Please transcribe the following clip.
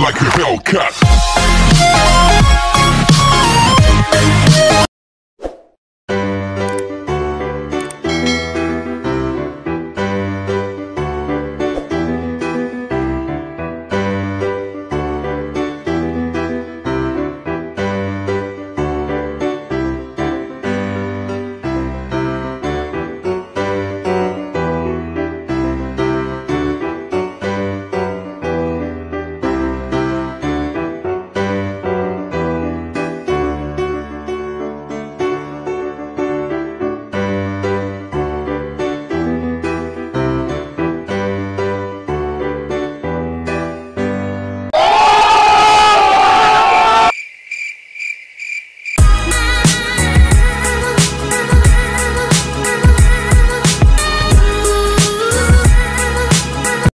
like a Hellcat.